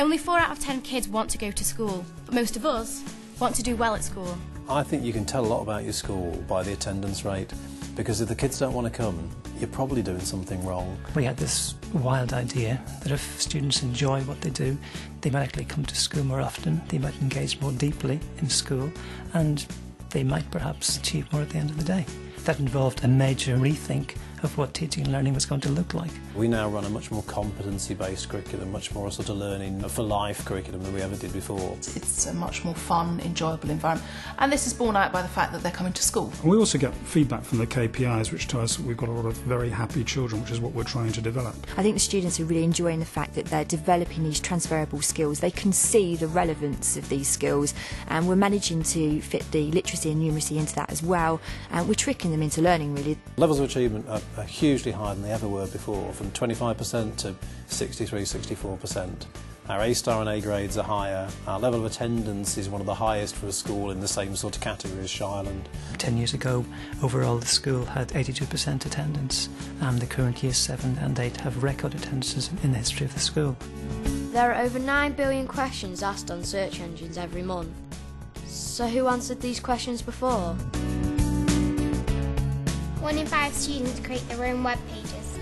Only 4 out of 10 kids want to go to school, but most of us want to do well at school. I think you can tell a lot about your school by the attendance rate because if the kids don't want to come, you're probably doing something wrong. We had this wild idea that if students enjoy what they do, they might actually come to school more often, they might engage more deeply in school, and they might perhaps achieve more at the end of the day. That involved a major rethink of what teaching and learning was going to look like. We now run a much more competency-based curriculum, much more a sort of learning for life curriculum than we ever did before. It's a much more fun, enjoyable environment, and this is borne out by the fact that they're coming to school. And we also get feedback from the KPIs, which tell us that we've got a lot of very happy children, which is what we're trying to develop. I think the students are really enjoying the fact that they're developing these transferable skills. They can see the relevance of these skills, and we're managing to fit the literacy and numeracy into that as well. And we're tricking them into learning, really. Levels of achievement are, are hugely higher than they ever were before, from 25% to 63, 64%. Our A star and A grades are higher. Our level of attendance is one of the highest for a school in the same sort of category as Shireland. Ten years ago, overall the school had 82% attendance, and the current years 7 and 8 have record attendances in the history of the school. There are over 9 billion questions asked on search engines every month. So who answered these questions before? One in five students create their own web pages.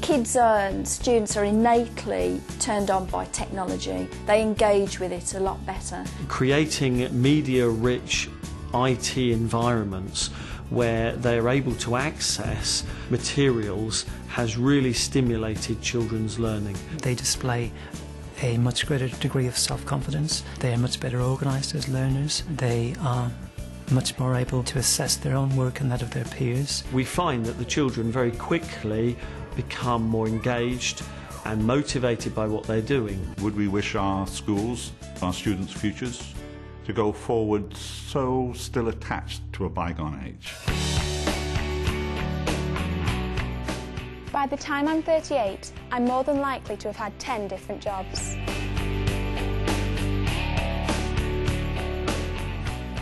Kids and students are innately turned on by technology. They engage with it a lot better. Creating media-rich IT environments where they are able to access materials has really stimulated children's learning. They display a much greater degree of self-confidence. They are much better organised as learners. They are much more able to assess their own work and that of their peers. We find that the children very quickly become more engaged and motivated by what they're doing. Would we wish our schools, our students' futures, to go forward so still attached to a bygone age? By the time I'm 38, I'm more than likely to have had 10 different jobs.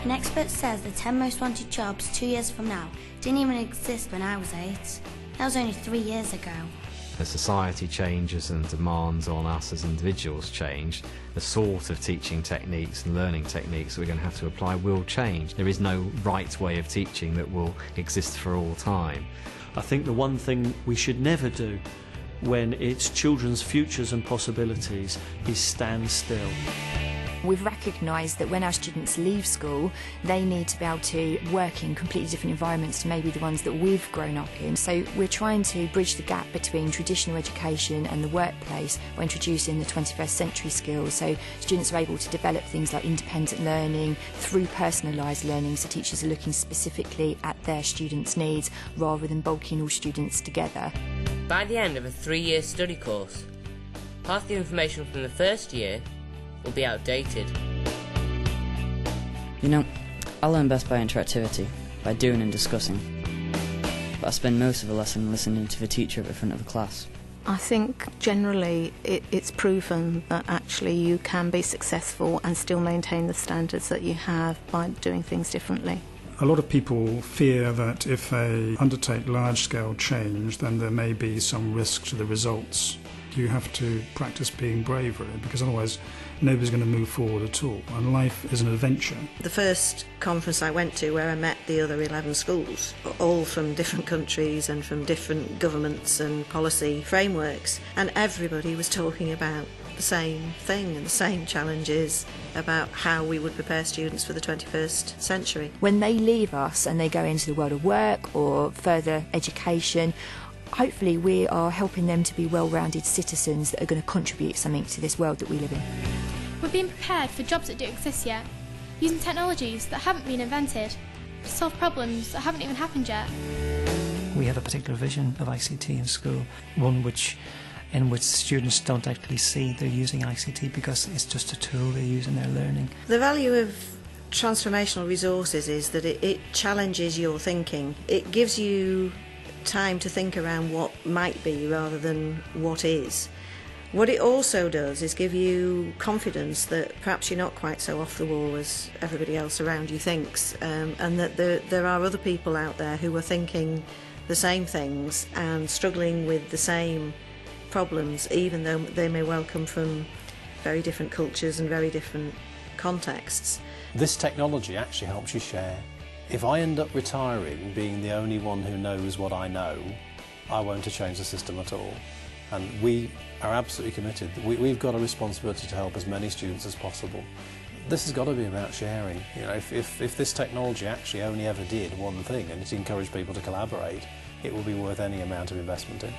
An expert says the 10 most wanted jobs two years from now didn't even exist when I was eight. That was only three years ago. As society changes and demands on us as individuals change, the sort of teaching techniques and learning techniques that we're going to have to apply will change. There is no right way of teaching that will exist for all time. I think the one thing we should never do when it's children's futures and possibilities is stand still. We've recognised that when our students leave school, they need to be able to work in completely different environments to maybe the ones that we've grown up in. So we're trying to bridge the gap between traditional education and the workplace by introducing the 21st century skills. So students are able to develop things like independent learning through personalised learning, so teachers are looking specifically at their students' needs rather than bulking all students together. By the end of a three-year study course, half the information from the first year will be outdated. You know, I learn best by interactivity, by doing and discussing. But I spend most of the lesson listening to the teacher at the front of the class. I think generally it, it's proven that actually you can be successful and still maintain the standards that you have by doing things differently. A lot of people fear that if they undertake large scale change, then there may be some risk to the results. You have to practice being braver because otherwise nobody's going to move forward at all. And life is an adventure. The first conference I went to where I met the other 11 schools, all from different countries and from different governments and policy frameworks, and everybody was talking about the same thing and the same challenges about how we would prepare students for the 21st century. When they leave us and they go into the world of work or further education, hopefully we are helping them to be well-rounded citizens that are going to contribute something to this world that we live in. We're being prepared for jobs that don't exist yet, using technologies that haven't been invented to solve problems that haven't even happened yet. We have a particular vision of ICT in school, one which in which students don't actually see they're using ICT because it's just a tool they use in their learning. The value of transformational resources is that it, it challenges your thinking. It gives you time to think around what might be rather than what is. What it also does is give you confidence that perhaps you're not quite so off the wall as everybody else around you thinks, um, and that there, there are other people out there who are thinking the same things and struggling with the same problems, even though they may well come from very different cultures and very different contexts. This technology actually helps you share. If I end up retiring being the only one who knows what I know, I won't have changed the system at all. And we are absolutely committed. We, we've got a responsibility to help as many students as possible. This has got to be about sharing. You know, if, if, if this technology actually only ever did one thing and it encouraged people to collaborate, it will be worth any amount of investment in.